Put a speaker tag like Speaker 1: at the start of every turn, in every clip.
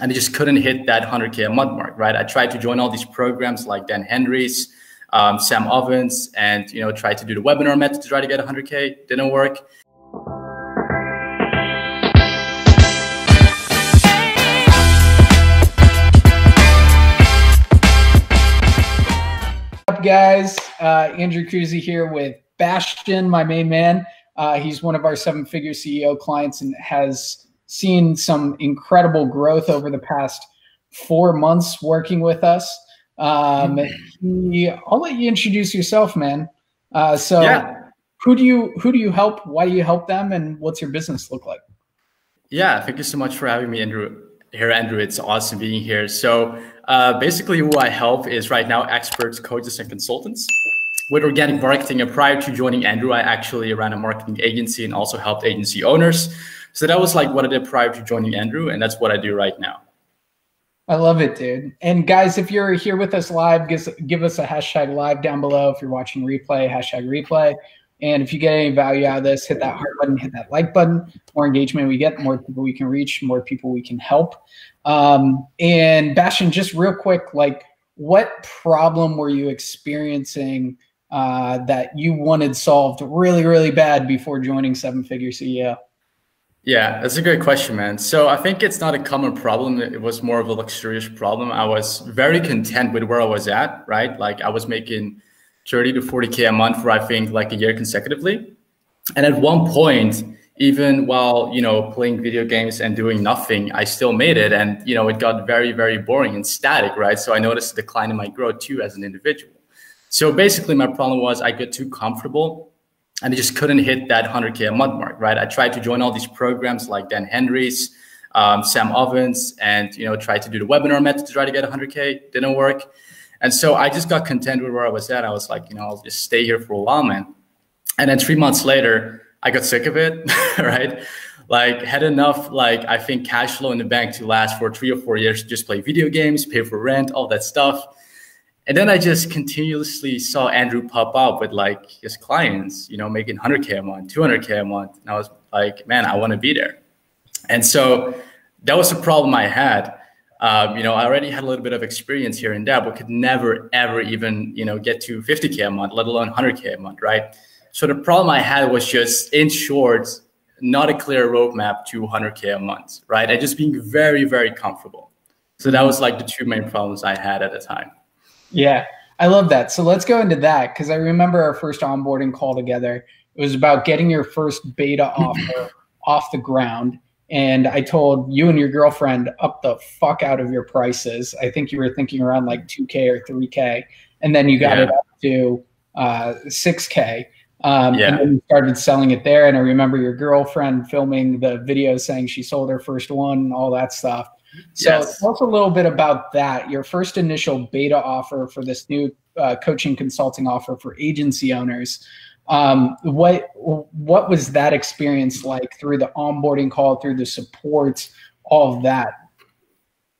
Speaker 1: and I just couldn't hit that 100K a month mark, right? I tried to join all these programs like Dan Henry's, um, Sam Ovens, and you know, tried to do the webinar method to try to get 100K. Didn't work.
Speaker 2: up, guys? Uh, Andrew Kroeze here with Bastiaan, my main man. Uh, he's one of our seven figure CEO clients and has seen some incredible growth over the past four months working with us. Um, he, I'll let you introduce yourself, man. Uh, so, yeah. who do you who do you help? Why do you help them? And what's your business look like?
Speaker 1: Yeah, thank you so much for having me, Andrew. Here, Andrew, it's awesome being here. So, uh, basically, who I help is right now experts, coaches, and consultants with organic marketing. And prior to joining Andrew, I actually ran a marketing agency and also helped agency owners. So that was like what I did prior to joining Andrew, and that's what I do right now.
Speaker 2: I love it, dude. And guys, if you're here with us live, give, give us a hashtag live down below. If you're watching replay, hashtag replay. And if you get any value out of this, hit that heart button, hit that like button. more engagement we get, more people we can reach, more people we can help. Um, and Bastiaan, just real quick, like what problem were you experiencing uh, that you wanted solved really, really bad before joining Seven Figure CEO?
Speaker 1: Yeah, that's a great question, man. So I think it's not a common problem. It was more of a luxurious problem. I was very content with where I was at, right? Like I was making 30 to 40K a month for I think like a year consecutively. And at one point, even while, you know, playing video games and doing nothing, I still made it. And, you know, it got very, very boring and static, right? So I noticed a decline in my growth too as an individual. So basically my problem was I get too comfortable and I just couldn't hit that 100K a month mark, right? I tried to join all these programs like Dan Henry's, um, Sam Ovens, and, you know, tried to do the webinar method to try to get 100K, didn't work. And so I just got content with where I was at. I was like, you know, I'll just stay here for a while, man. And then three months later, I got sick of it, right? Like had enough, like I think cash flow in the bank to last for three or four years just play video games, pay for rent, all that stuff. And then I just continuously saw Andrew pop up with like his clients, you know, making 100K a month, 200K a month. And I was like, man, I want to be there. And so that was the problem I had um, you know, I already had a little bit of experience here and there, but could never, ever even, you know, get to 50K a month, let alone 100K a month, right? So the problem I had was just, in short, not a clear roadmap to 100K a month, right? And just being very, very comfortable. So that was like the two main problems I had at the time.
Speaker 2: Yeah, I love that. So let's go into that because I remember our first onboarding call together. It was about getting your first beta offer off the ground and I told you and your girlfriend up the fuck out of your prices. I think you were thinking around like 2K or 3K, and then you got yeah. it up to uh, 6K. Um, yeah. And then you started selling it there. And I remember your girlfriend filming the video saying she sold her first one, and all that stuff. So yes. tell us a little bit about that. Your first initial beta offer for this new uh, coaching consulting offer for agency owners. Um, what what was that experience like through the onboarding call, through the support, all of that?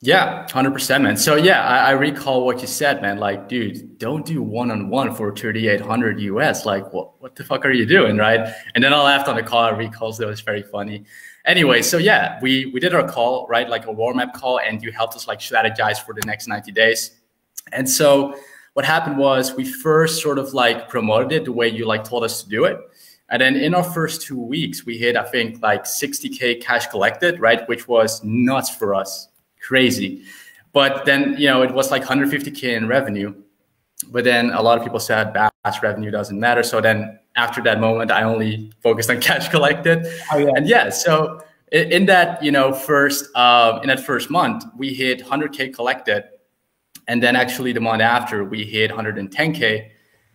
Speaker 1: Yeah, hundred percent, man. So yeah, I, I, recall what you said, man. Like, dude, don't do one on one for thirty eight hundred US. Like, what what the fuck are you doing, right? And then I laughed on the call. I recalls that was very funny. Anyway, so yeah, we we did our call, right, like a warm up call, and you helped us like strategize for the next ninety days. And so what happened was we first sort of like promoted it the way you like told us to do it. And then in our first two weeks, we hit, I think, like 60K cash collected, right? Which was nuts for us, crazy. But then, you know, it was like 150K in revenue. But then a lot of people said BaaS revenue doesn't matter. So then after that moment, I only focused on cash collected. Oh, yeah. And yeah, so in that, you know, first, uh, in that first month, we hit 100K collected and then actually the month after we hit 110K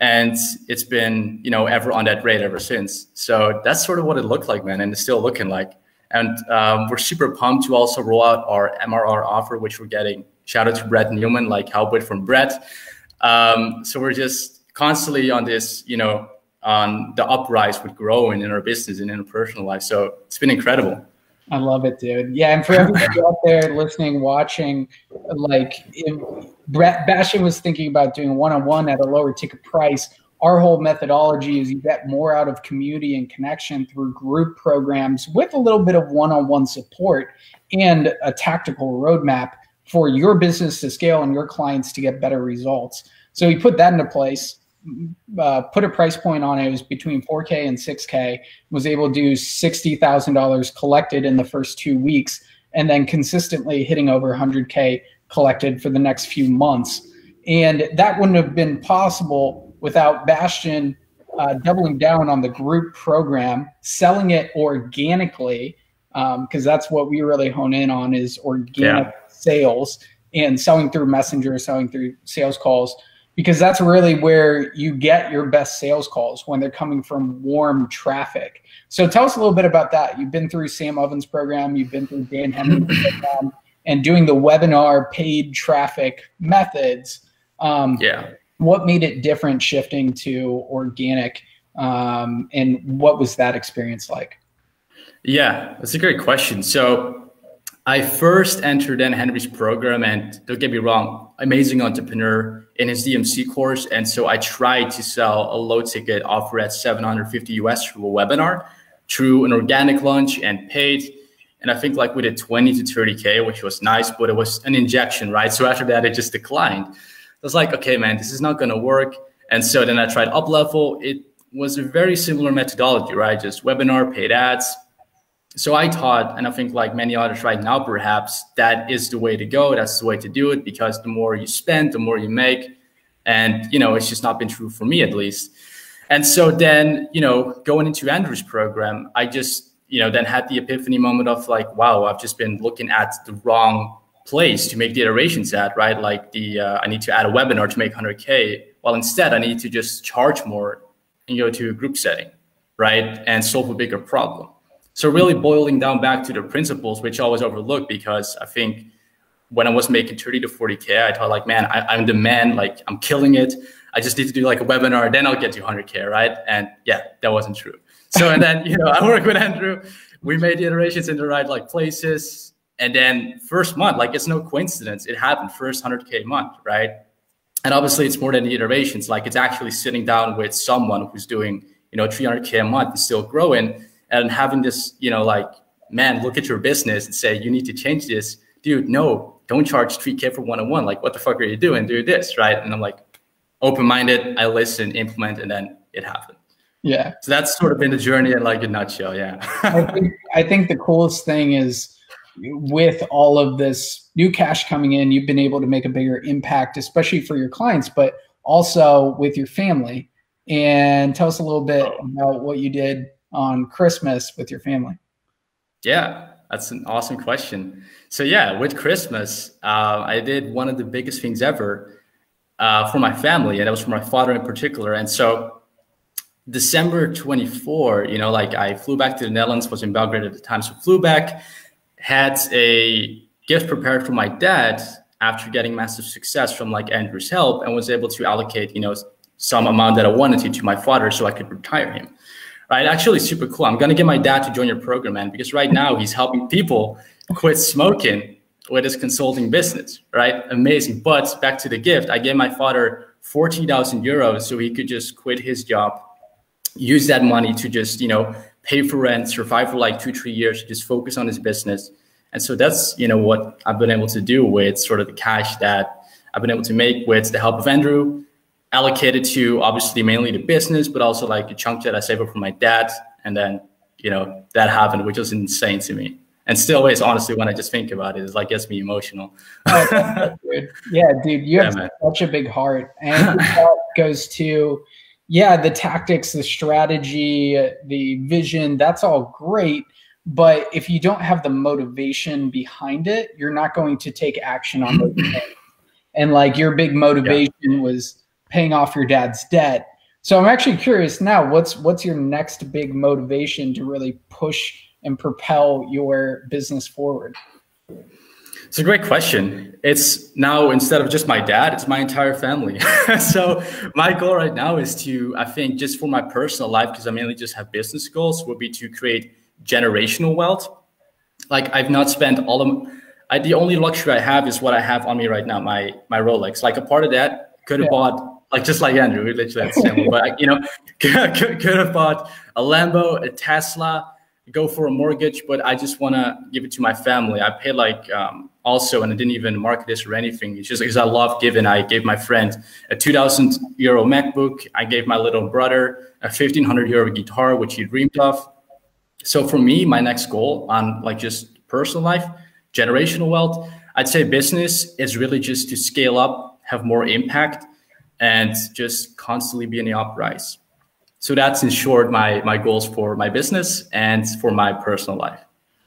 Speaker 1: and it's been, you know, ever on that rate ever since. So that's sort of what it looked like, man. And it's still looking like. And um, we're super pumped to also roll out our MRR offer, which we're getting. Shout out to Brett Newman, like help with from Brett. Um, so we're just constantly on this, you know, on the uprise with growing in our business and in our personal life. So it's been incredible.
Speaker 2: I love it, dude. Yeah, and for everybody out there listening, watching, like if Brett Bastiaan was thinking about doing one on one at a lower ticket price, our whole methodology is you get more out of community and connection through group programs with a little bit of one-on-one support and a tactical roadmap for your business to scale and your clients to get better results. So we put that into place. Uh, put a price point on it. It was between 4K and 6K. Was able to do sixty thousand dollars collected in the first two weeks, and then consistently hitting over 100K collected for the next few months. And that wouldn't have been possible without Bastiaan uh, doubling down on the group program, selling it organically, because um, that's what we really hone in on is organic yeah. sales and selling through messenger, selling through sales calls, because that's really where you get your best sales calls when they're coming from warm traffic. So tell us a little bit about that. You've been through Sam Ovens' program, you've been through Dan Henry's program, and doing the webinar paid traffic methods.
Speaker 1: Um, yeah.
Speaker 2: What made it different shifting to organic? Um, and what was that experience like?
Speaker 1: Yeah, that's a great question. So I first entered Dan Henry's program, and don't get me wrong, amazing entrepreneur in his DMC course. And so I tried to sell a low ticket offer at 750 US through a webinar, through an organic launch and paid. And I think like we did 20 to 30K, which was nice, but it was an injection, right? So after that, it just declined. I was like, okay, man, this is not going to work. And so then I tried up level. It was a very similar methodology, right? Just webinar, paid ads. So I thought, and I think like many others right now, perhaps that is the way to go. That's the way to do it because the more you spend, the more you make. And, you know, it's just not been true for me at least. And so then, you know, going into Andrew's program, I just you know, then had the epiphany moment of like, wow, I've just been looking at the wrong place to make the iterations at, right? Like the uh, I need to add a webinar to make 100k. Well, instead, I need to just charge more and go to a group setting, right, and solve a bigger problem. So really boiling down back to the principles, which I always overlook because I think when I was making 30 to 40k, I thought like, man, I, am the man, like I'm killing it. I just need to do like a webinar, then I'll get to 100k, right? And yeah, that wasn't true. So and then you know I work with Andrew. We made the iterations in the right like places, and then first month, like it's no coincidence, it happened first 100k month, right? And obviously, it's more than the iterations. Like it's actually sitting down with someone who's doing you know 300k a month and still growing, and having this you know like man, look at your business and say you need to change this, dude. No, don't charge 3k for one-on-one. Like what the fuck are you doing? Do this, right? And I'm like open-minded. I listen, implement, and then it happened.
Speaker 2: Yeah.
Speaker 1: So that's sort of been the journey in like a nutshell. Yeah.
Speaker 2: I, think, I think the coolest thing is with all of this new cash coming in, you've been able to make a bigger impact, especially for your clients, but also with your family. And tell us a little bit oh. about what you did on Christmas with your family.
Speaker 1: Yeah, that's an awesome question. So yeah, with Christmas, uh, I did one of the biggest things ever uh, for my family, and it was for my father in particular. And so December 24, you know, like I flew back to the Netherlands, was in Belgrade at the time. So flew back, had a gift prepared for my dad after getting massive success from like Andrew's help and was able to allocate, you know, some amount that I wanted to to my father so I could retire him. Right. Actually super cool. I'm gonna get my dad to join your program, man, because right now he's helping people quit smoking with his consulting business. Right. Amazing. But back to the gift, I gave my father 40,000 euros so he could just quit his job use that money to just you know pay for rent survive for like two three years just focus on his business and so that's you know what i've been able to do with sort of the cash that i've been able to make with the help of andrew allocated to obviously mainly the business but also like a chunk that i saved up for my dad and then you know that happened which was insane to me and still is honestly when i just think about it it's like gets me emotional
Speaker 2: oh, yeah dude you have man. such a big heart and goes to yeah, the tactics, the strategy, the vision, that's all great. But if you don't have the motivation behind it, you're not going to take action on those things. And like your big motivation yeah. was paying off your dad's debt. So I'm actually curious now, what's what's your next big motivation to really push and propel your business forward?
Speaker 1: It's a great question. It's now instead of just my dad, it's my entire family. so my goal right now is to, I think, just for my personal life, because I mainly just have business goals, would be to create generational wealth. Like I've not spent all of I, the only luxury I have is what I have on me right now, my my Rolex. Like a part of that could have yeah. bought like just like Andrew, literally that's simple. but you know, could, could have bought a Lambo, a Tesla, go for a mortgage, but I just want to give it to my family. I paid like um, also, and I didn't even market this or anything. It's just because I love giving. I gave my friend a 2,000 euro MacBook. I gave my little brother a 1,500 euro guitar, which he dreamed of. So for me, my next goal on like just personal life, generational wealth, I'd say business is really just to scale up, have more impact, and just constantly be in the uprise. So that's in short my my goals for my business and for my personal life.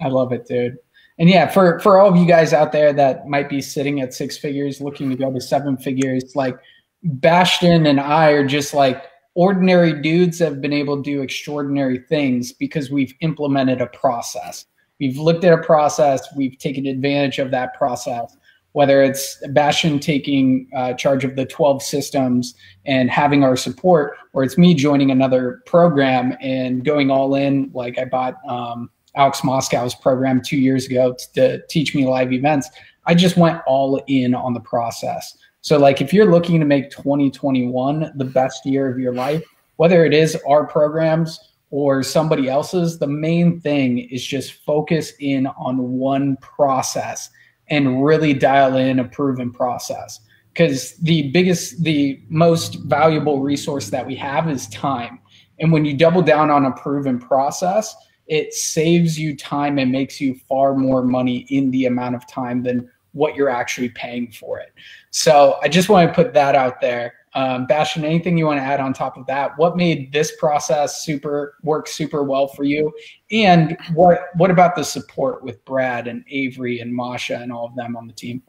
Speaker 2: I love it, dude. And yeah, for for all of you guys out there that might be sitting at six figures, looking to go to seven figures, like Bastiaan and I are just like ordinary dudes have been able to do extraordinary things because we've implemented a process. We've looked at a process, we've taken advantage of that process, whether it's Bastiaan taking uh, charge of the 12 systems and having our support, or it's me joining another program and going all in. Like I bought um, Alex Moscow's program two years ago to teach me live events. I just went all in on the process. So, like, if you're looking to make 2021 the best year of your life, whether it is our programs or somebody else's, the main thing is just focus in on one process and really dial in a proven process. Because the biggest, the most valuable resource that we have is time. And when you double down on a proven process, it saves you time and makes you far more money in the amount of time than what you're actually paying for it. So I just want to put that out there. Um, Bastiaan, anything you want to add on top of that? What made this process super work super well for you? And what what about the support with Brad and Avery and Masha and all of them on the team?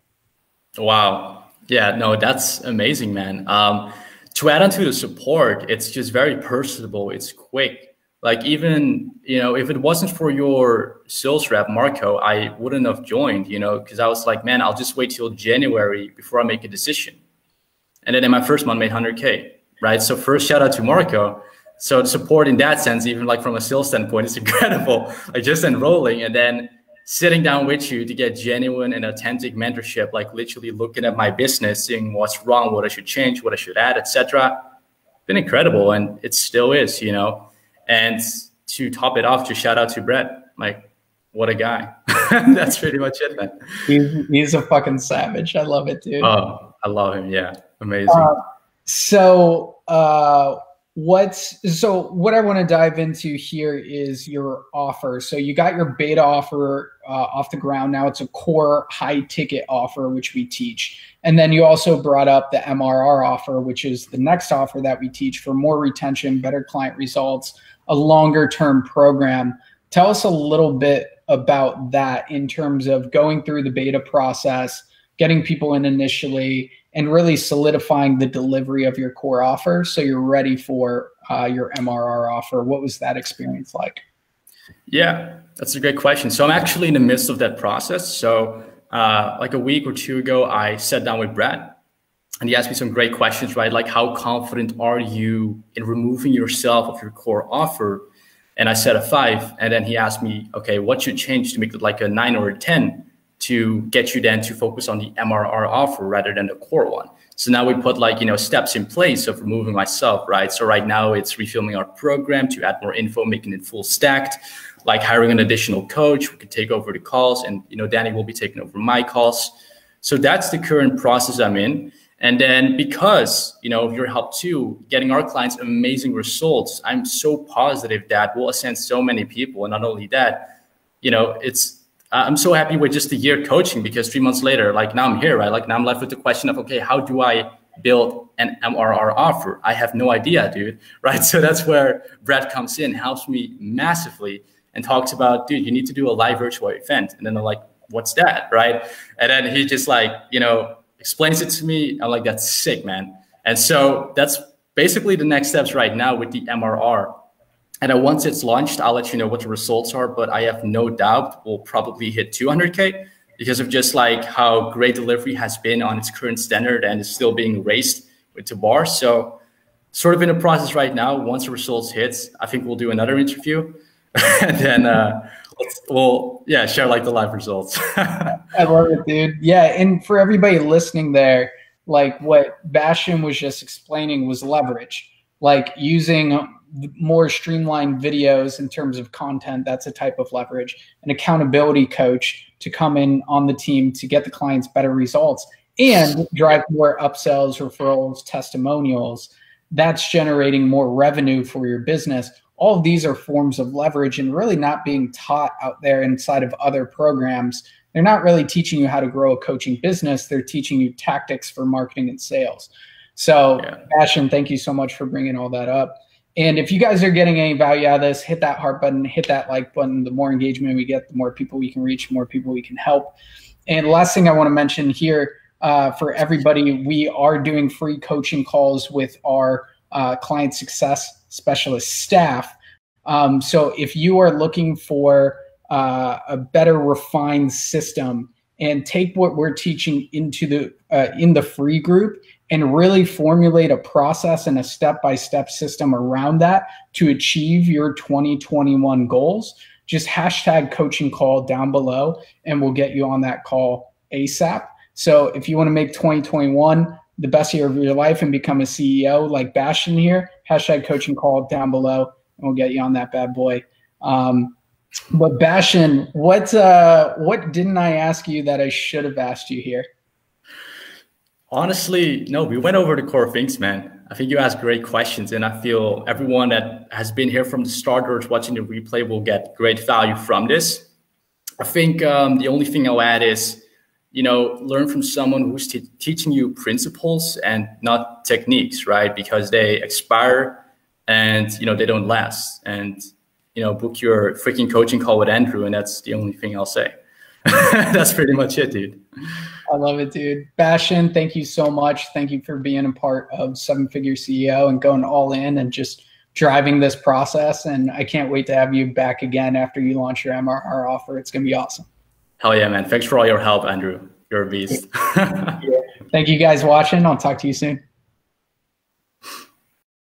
Speaker 1: Wow. Yeah, no, that's amazing, man. Um, to add on to the support, it's just very personable. It's quick like even you know if it wasn't for your sales rep marco i wouldn't have joined you know because i was like man i'll just wait till january before i make a decision and then in my first month made 100k right so first shout out to marco so the support in that sense even like from a sales standpoint is incredible like just enrolling and then sitting down with you to get genuine and authentic mentorship like literally looking at my business seeing what's wrong what i should change what i should add etc been incredible and it still is you know and to top it off, just shout out to Brett. Like, what a guy. That's pretty much it, man.
Speaker 2: He's, he's a fucking savage. I love it, dude.
Speaker 1: Oh, I love him. Yeah. Amazing. Uh,
Speaker 2: so, uh, what's so what i want to dive into here is your offer so you got your beta offer uh, off the ground now it's a core high ticket offer which we teach and then you also brought up the mrr offer which is the next offer that we teach for more retention better client results a longer term program. Tell us a little bit about that in terms of going through the beta process, getting people in initially, and really solidifying the delivery of your core offer so you're ready for uh, your MRR offer. What was that experience like?
Speaker 1: Yeah, that's a great question. So I'm actually in the midst of that process. So uh, like a week or two ago, I sat down with Brad and he asked me some great questions, right? Like, how confident are you in removing yourself of your core offer? And I said a five. And then he asked me, okay, what should change to make it like a nine or a 10 to get you then to focus on the MRR offer rather than the core one? So now we put like, you know, steps in place of removing myself, right? So right now it's refilming our program to add more info, making it full stacked, like hiring an additional coach We can take over the calls. And, you know, Danny will be taking over my calls. So that's the current process I'm in. And then because, you know, your help too, getting our clients amazing results, I'm so positive that we'll ascend so many people. And not only that, you know, it's, Uh, I'm so happy with just a year coaching because three months later, like now I'm here, right? Like now I'm left with the question of, okay, how do I build an MRR offer? I have no idea, dude, right? So that's where Brad comes in, helps me massively and talks about, dude, you need to do a live virtual event. And then I'm like, what's that, right? And then he just like, you know, explains it to me. I'm like, that's sick, man. And so that's basically the next steps right now with the MRR. And then once it's launched, I'll let you know what the results are. But I have no doubt we'll probably hit 200K because of just like how great delivery has been on its current standard and is still being raised with the bar. So sort of in a process right now. Once the results hits, I think we'll do another interview. and then uh, we'll yeah share like the live results
Speaker 2: i love it dude yeah and for everybody listening there like what Bastiaan was just explaining was leverage, like using more streamlined videos in terms of content. That's a type of leverage. An accountability coach to come in on the team to get the clients better results and drive more upsells, referrals, testimonials. That's generating more revenue for your business. All these are forms of leverage and really not being taught out there inside of other programs they're not really teaching you how to grow a coaching business. They're teaching you tactics for marketing and sales. So, yeah. Bastiaan, thank you so much for bringing all that up. And if you guys are getting any value out of this, hit that heart button, hit that like button. The more engagement we get, the more people we can reach, more people we can help. And last thing I want to mention here uh, for everybody, we are doing free coaching calls with our uh, client success specialist staff. Um, so if you are looking for uh, a better refined system and take what we're teaching into the uh, in the free group and really formulate a process and a step-by-step system around that to achieve your 2021 goals. Just hashtag coaching call down below and we'll get you on that call asap so if you want to make 2021 the best year of your life and become a ceo like Bastiaan here hashtag coaching call down below and we'll get you on that bad boy. Um, but Bastiaan, what uh, what didn't I ask you that I should have asked you here?
Speaker 1: Honestly, no, we went over the core things, man. I think you asked great questions, and I feel everyone that has been here from the start or is watching the replay will get great value from this. I think um, the only thing I'll add is, you know, learn from someone who's teaching you principles and not techniques, right? Because they expire and you know they don't last. And you know, book your freaking coaching call with Andrew, and that's the only thing I'll say. that's pretty much it, dude.
Speaker 2: I love it, dude. Bastiaan, thank you so much. Thank you for being a part of Seven Figure CEO and going all in and just driving this process. And I can't wait to have you back again after you launch your MRR offer. It's going to be awesome.
Speaker 1: Hell yeah, man. Thanks for all your help, Andrew. You're a beast.
Speaker 2: Thank you guys watching. I'll talk to you soon.